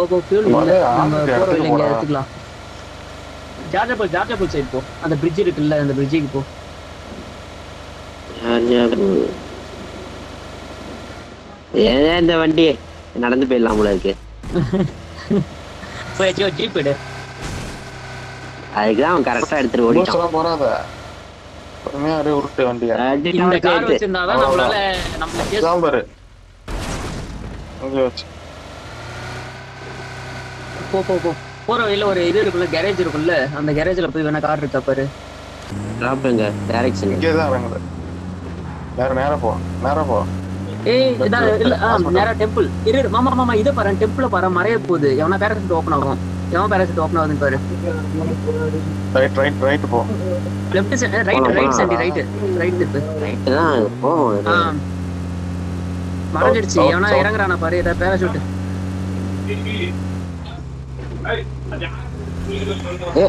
போ போ ஃபியூல் இல்ல நம்ம இடத்துக்கு வழியில போடா. எடுத்துக்கலாம். ஜார்ஜாபுல் ஜார்ஜாபுல் சைடு போ அந்த பிரிட்ஜ் இருக்குல்ல அந்த பிரிட்ஜுக்கு போ. ஏன் இந்த வண்டி? நடந்து போயிடலாம் போல இருக்கு. போய் ஒரு ஜீப் எடு. அதுக்குதான் அவன் கரெக்டா எடுத்துட்டு ஓடிட்டான். போறாத. பொறுமையா உருட்டு வண்டியா. இந்த கார் வச்சிருந்தாதான் நம்மளால நம்மள chase இதான் பாரு. இங்க வச்சு. போ போ போ. போற வழியில ஒரு இது இருக்குல்ல கேரேஜ் இருக்குல்ல அந்த கேரேஜ்ல போய் வேணா கார் இருக்கா பாரு. டிராப் எங்க டைரக்ஷன் இங்கே தான் இறங்குது. நேரா நேரா போ நேரா போ. ஏய் இதான் இல்ல நேரா டெம்பிள் இரு. மாமா மாமா இதை பாரு டெம்பிள பாரு மறைய போகுது. எவனா பேராசூட் ஓப்பன் ஆகும். எவன் பேராசூட் ஓப்பன் ஆகுதுன்னு பாரு. ரைட் ரைட் ரைட் போ. Left side right right side right right இருக்கு ரைட்டு தான் ஆ. மறைஞ்சிடுச்சு. எவனா. இறங்குறானா பாரு இதை பேராசூட் ஏ,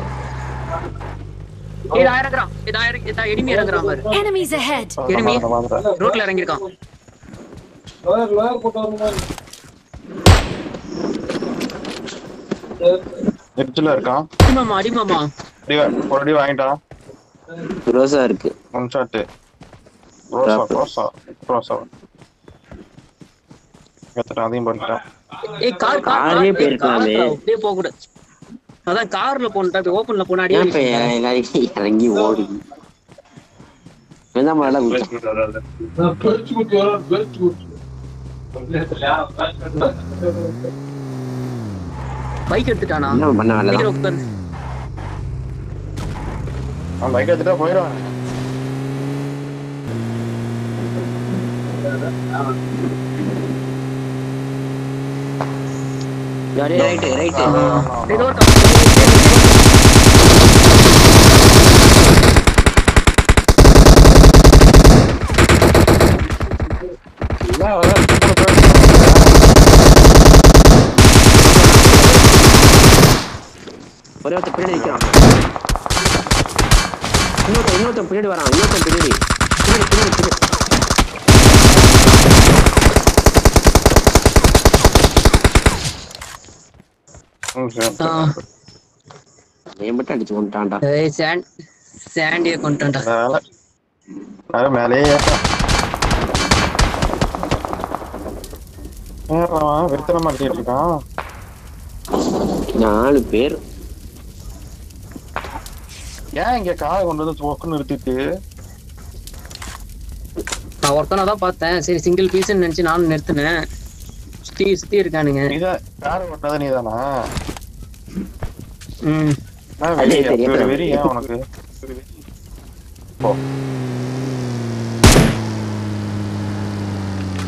இதா இறங்குறான் இதா இறங்கி இதா எனிமி இறங்குறான் பாரு Enemies ahead! Enemy. வந்துடுறேன், வந்துடுறேன். ரோட்ல இறங்கிருக்கான் எட்ஜில் இருக்கான் அடிமாமா அடிமாமா அடி வா- ஒரு அடி வாங்கிட்டான் ரோசா இருக்கு ஒன் ஷாட்டு ரோசா Drop. ரோசா ரோசா அதையும் பண்ணிட்டான் ஏய் கார் கார் போயிருக்கலாமே. அப்படியே போக கூடாது. அதான் கார்ல போனா ஓபன்ல போனா அடி எல்லாரும் இறங்கி ஓடி? என்ன மாதிரி பைக் எடுத்துட்டானா? என்ன பண்ண வேலை சீக்கிரம் உட்காரு. அவன் பைக் எடுத்துட்டா போயிடுவான். ஏதோ என்ன அவன் சிக்கன போயிடுவான். ஒரே ஒருத்தன் பின்னாடி நிற்கிறான் இன்னொருத்தன் இன்னொருத்தன் பின்னாடி வரான் இன்னொருத்தன் பின்னாடி பின்னாடி பின்னாடி பின்னாடி அவன் மட்டும் அடிச்சு கொண்டுட்டான்டா. ஏய் சாண்ட் சாண்டிய கொண்டுட்டான்டா. மேல கட்டிட்டு இருக்கான்? நாலு பேர். ஏன் இங்க காரை கொண்டு வந்து போக்கு நிறுத்திட்டு? நான் ஒருத்தனை தான் பார்த்தேன். சரி சிங்கிள் பீஸ் நினைச்சு நானும் நிறுத்தினேன். சுத்தி சுத்தி இருக்கானுங்க. நீதான் காரை கொண்டது நீதானா? ம். நான் அதே வெறி ஏன் உனக்கு. போ.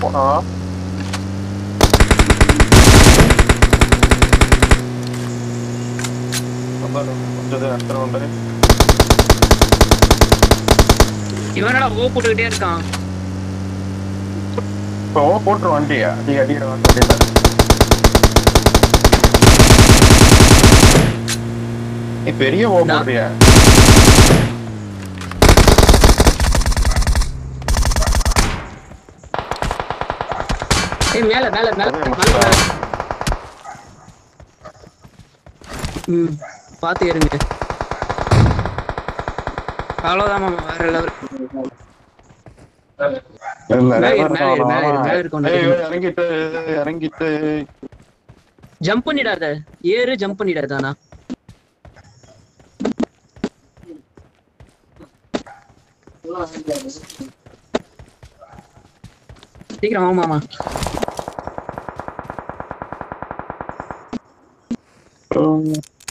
போடா கொஞ்சம் இடத்துல கொண்டு இவனடா ஓ போட்டுக்கிட்டே இருக்கான். இப்போ போட்டுரு வண்டியா. அடி அடிக்கிற வண்டியில நீ பெரிய ஓ போடுறியா. மேல மேல மேல. ம் பாத்து இருங்க அவ்வளவுதான் மாமா வேற லெவல். இறங்கிட்டு இறங்கிட்டு. ஜம்ப் பண்ணிடாத. ஏறு ஜம்ப் பண்ணிடாத ஆனா சீக்கிரம் வா மாமா.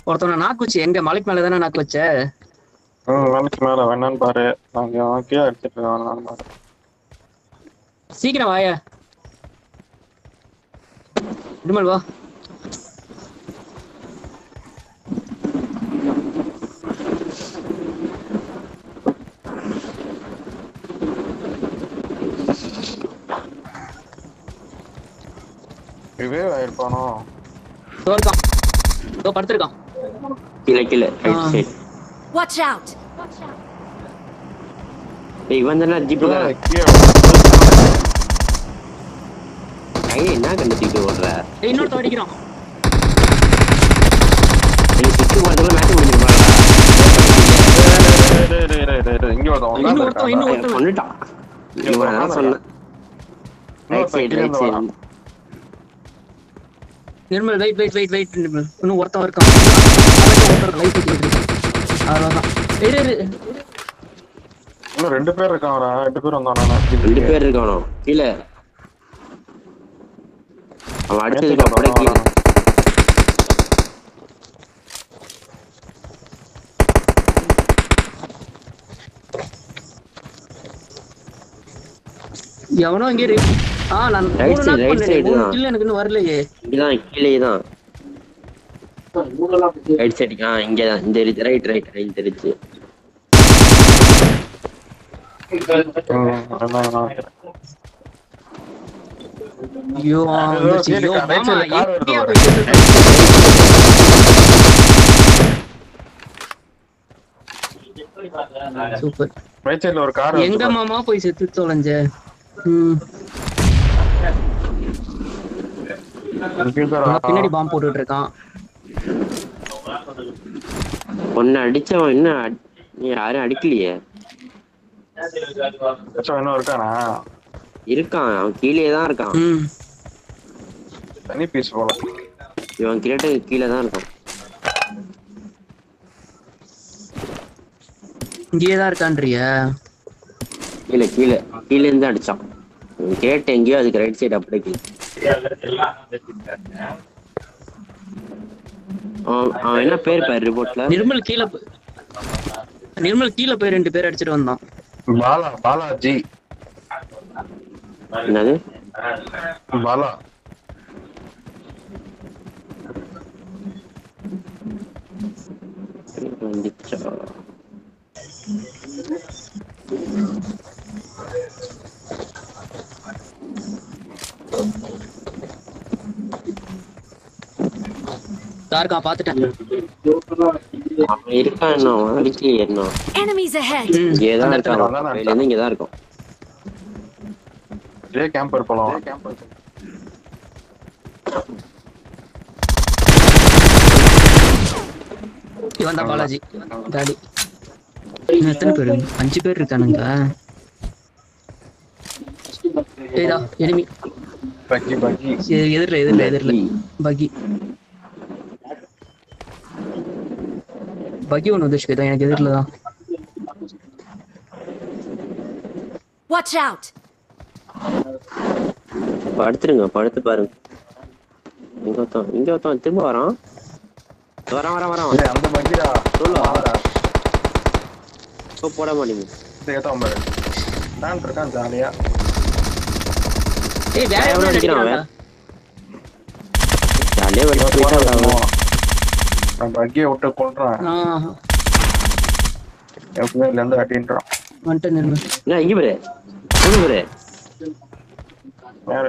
ஒருத்தவன நாக்கு வச்சு எங்க மலைக்கு மேல தானே நாக்கு வச்ச ம், மலைக்கு மேல வேணான்னு பாரு. நாங்க கீழே எடுத்துட்டு வேணான்னு பாரு. சீக்கிரம் வாயா. விடுமல் வா ரிவே ஆயிருப்பானோ? இதோ இருக்கான் இதோ படுத்திருக்கான். கீழே கீழே. ரைட் ஆ. Side Watch out! ஏய் இவன் தானே ஜீப்பு ஏய், கீழே என்ன கண்டுபிடிக்க ஓடுற? அடிக்கிறான் இன்னொருத்தன் வந்துட்டான் இவன் நான் ரைட் இன்னும் ஒருத்தன் இருக்கான். லைட் இன்னும் ரெண்டு பேர் இருக்கான் ரெண்டு பேர் வந்தானா ரெண்டு பேர் இருக்கானோ? இல்ல அவன் அடிச்சதுக்கு அப்படியே கீழே எவனோ இங்கே இரு. ஆ நான் right பண்ணேனே. side மூணு தான். kill எனக்கு இன்னும் வரலையே இங்கதான் கீழே தான் ரைட் சைடு ஆ இங்க தான் இந்த இருக்கு ரைட் ரைட் ரைட் தெரிச்சு சேர்ந்து சூப்பர். ரைட் சைடுல ஒரு கார் எங்க மாமா போய் செத்து தொலைஞ்ச? பின்னாடி பாம்பு போட்டுட்டு இருக்கான் ஒன்னு அடிச்சவன் என்ன யாரும் அடிக்கலையே. இன்னும் இருக்கானா? இருக்கான் அவன் கீழே தான் இருக்கான். ம். தனி பீஸ் போல. இவன் கிட்ட கீழே தான் இருக்கான். இங்கேயே தான் இருக்கான்றிய? கீழே கீழே கீழே இருந்து அடிச்சான் கேட்ட எங்கேயோ அதுக்கு ரைட் சைடு அப்படியே கீழே. அவன் என்ன பேர் பாரு ரிப்போர்ட்ல நிர்மல் கீழே போ- நிர்மல் கீழே போய் ரெண்டு பேர் அடிச்சிட்டு வந்தான். பாலா பாலாஜி. என்னது பாலா வந்துச்சா யாருக்கான் பாத்துட்டேன் அவன் இருக்கான் இன்னும் அவன் அடிக்கலையே இன்னும் Enemies ahead! ம், இங்கே தான் அந்த இடத்துல இருக்கான். அதான் கையில இருந்து இங்கே தான் இருக்கும் இதே கேம்பர் போலாம். இவன் தான் பாலாஜி. டாடி இன்னும் எத்தனை பேர்? அஞ்சு பேர் இருக்கானுங்க. ஏதா எனிமி பக்கி பக்கி. எதிரில் எதிரில் எதிரில். பகி பகி ஒன்று ஸ்வேதா எனக்கு எதிரில் தான். Watch out! படுத்துருங்க படுத்து பாருங்க இங்க ஒருத்தன் இங்க ஒருத்தன் திரும்ப வரான். வரான் வரான் வரான் அந்த பக்கிடா சொல்லு. இப்போ போட நான் இருக்கான் ஜாலியா. ஏய் வேற எவனோ அடிக்கிறான் அடிக்கிறான்டா. ஜாலியா வெளியே போயிட்டா விடாம. நான் பக்கியை விட்டு கொள்றான் ஆ. எப்பவுமே இதுல இருந்து அட்டின்றான் வந்துட்டு என்ன இங்க பாரு. வேற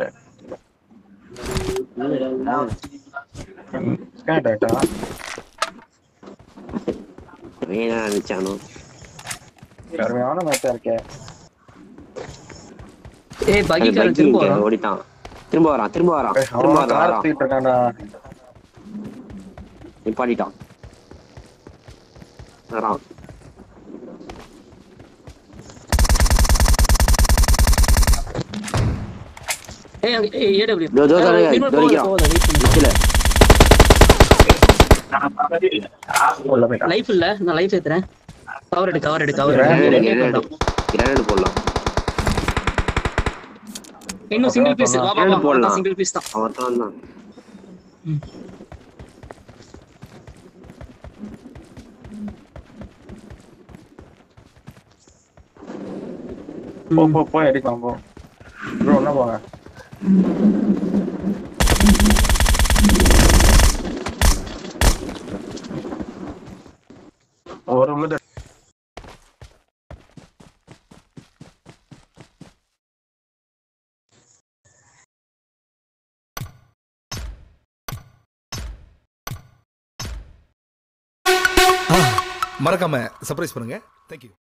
வேணா நினைச்சானோ கருமையான மேட்சா இருக்கே ஏய் பகிக்காரன் பக்கி திரும்ப வரான் ஓடிட்டான். திரும்ப வரான் திரும்ப வரான் திரும்ப வரான் கார் வரான். தூக்கிட்டு இருக்கான்டா. நிப்பாட்டிட்டான். வரான் ஏய் அங்க- ஏய் ஏடபிள்யூ இதோ, இதோ, இதோ, இதோ, நிர்மல் இதோ போகாத நிக்கிறான். போகாத வெயிட் பண்ணு நிக்கல உள்ள போயிட்டான் லைஃப் இல்ல நான் லைஃப் ஏத்துறேன். கவர் எடு கவர் எடு கவர் கிரானைடு எடு போடலாம். இன்னும் சிங்கிள் பீஸ் வா வா போடலாம். சிங்கிள் பீஸ் தான். அவன் தான். போ போ போய் அடிக்கலாம் போ. ப்ரோ என்ன போங்க. ஒரு மினிட் மறக்காம சர்ப்ரைஸ் பண்ணுங்க தேங்க்யூ